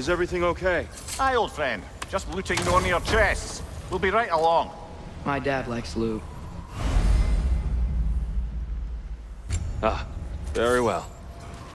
Is everything okay? Hi, old friend. Just looting one of your chests. We'll be right along. My dad likes loot. Ah, very well.